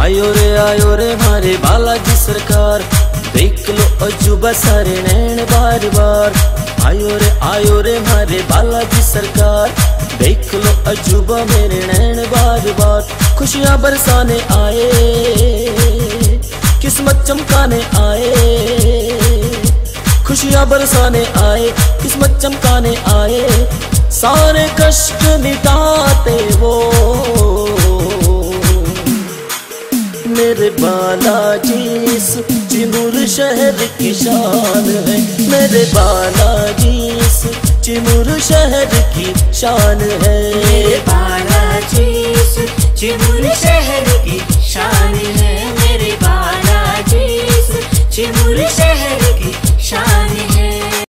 आयो रे आयो रे मारे बालाजी सरकार। देख लो अजूबा सारे नैन बार बार। आयो रे आयो रे मारे बालाजी सरकार। देख लो अजूबा मेरे नैन बार बार। खुशियाँ बरसाने आए, किस्मत चमकाने आए। खुशियाँ बरसाने आए, किस्मत चमकाने आए। सारे कष्ट मिटाते मेरे बालाजी, इस चिमूर शहर की शान है। मेरे बालाजी, इस चिमूर शहर की शान है। मेरे बालाजी, इस चिमूर शहर की शान है। मेरे बालाजी, इस चिमूर शहर की शान